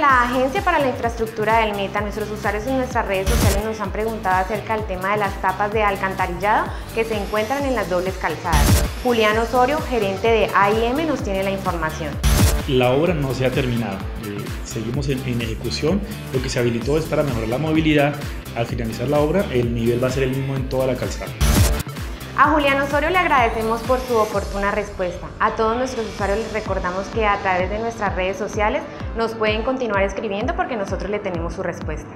la Agencia para la Infraestructura del Meta, nuestros usuarios en nuestras redes sociales nos han preguntado acerca del tema de las tapas de alcantarillado que se encuentran en las dobles calzadas. Julián Osorio, gerente de AIM, nos tiene la información. La obra no se ha terminado, eh, seguimos en, ejecución. Lo que se habilitó es para mejorar la movilidad. Al finalizar la obra, el nivel va a ser el mismo en toda la calzada. A Julián Osorio le agradecemos por su oportuna respuesta. A todos nuestros usuarios les recordamos que a través de nuestras redes sociales nos pueden continuar escribiendo porque nosotros le tenemos su respuesta.